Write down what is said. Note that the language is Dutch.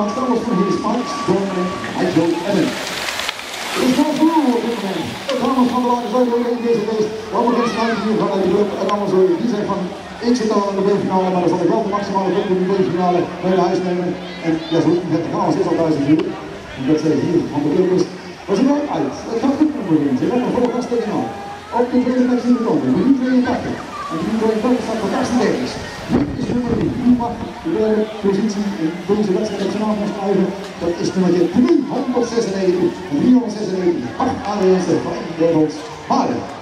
Wageman, Thomas van Heers, Marks, Doornen en Joe Ellen. Het is wel vroeg op dit moment. Het Thomas van der Lagen zijn ook in deze race. Geen sluitjes hier vanuit de club. En allemaal zo, die zegt van, ik zit al in de B-finale, maar dan zal ik wel de maximale punten in de B-finale mee naar huis nemen. En ja, zo, het chaos is al thuis natuurlijk. Omdat zij hier van de club is. Maar ze loopt uit. Het gaat goed met Marine. Ze hebben een volle gas tegenaan. Op de tweede plek zien we komen. Minuut 82. En die 82 staat voor Karsten Davies. Dit is nummer 3. Die mag de derde positie in deze wedstrijd nationaal gaan schrijven. Dat is nummer 396. 396. 8 Adriaanse van Werelds Maren.